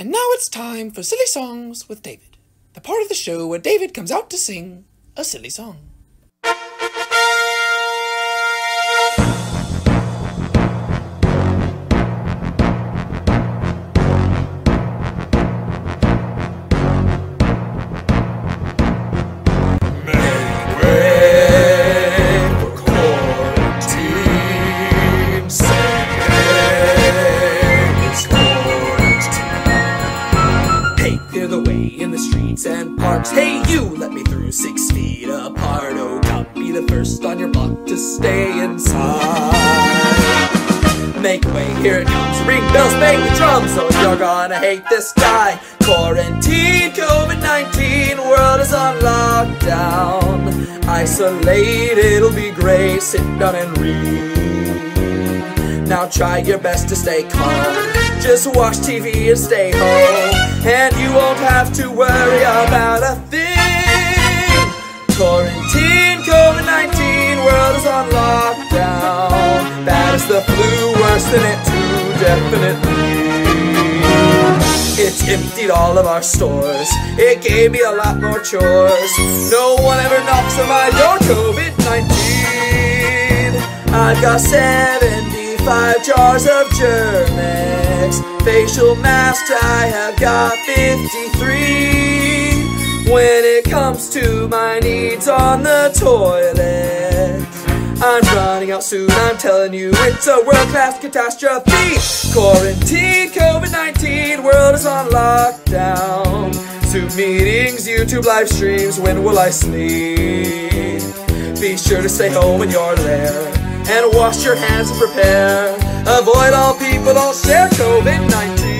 And now it's time for Silly Songs with David, the part of the show where David comes out to sing a silly song. Parks. Hey, you, let me through six feet apart. Oh, don't be the first on your block to stay inside. Make way, here it comes. Ring bells, bang the drums. Oh, you're gonna hate this guy. Quarantine, COVID 19, world is on lockdown. Isolate, it'll be great. Sit down and read. Now try your best to stay calm. Just watch TV and stay home. And you won't have to worry about a thing. Quarantine, COVID 19, world is on lockdown. That is the flu, worse than it too, definitely. It's emptied all of our stores. It gave me a lot more chores. No one ever knocks on my door, COVID 19. I've got 75 jars of Facial masks, I have got 53. When it comes to my needs on the toilet, I'm running out soon, I'm telling you, it's a world class catastrophe. Quarantine, COVID 19, world is on lockdown. Zoom meetings, YouTube live streams, when will I sleep? Be sure to stay home in your lair and wash your hands and prepare. Avoid all people, don't share COVID 19.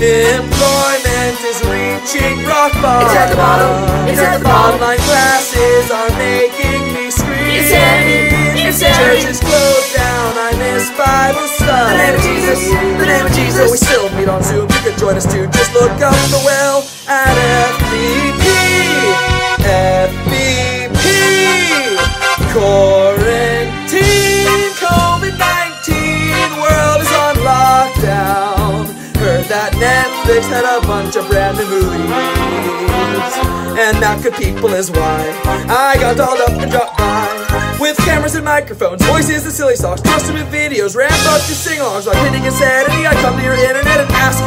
Employment is reaching rock bottom. It's at the bottom. It's at the bottom. Online classes are making me scream. Insanity. Insanity. Churches closed down. I miss Bible study. The name of Jesus. The name of Jesus. So we still meet on Zoom. You can join us too. Just look up the well at FBP. Netflix had a bunch of brand new movies. And that good people is why I got dolled up and dropped by. With cameras and microphones, voices and silly songs, custom videos, rambunctious sing-alongs, while hitting insanity, I come to your internet and ask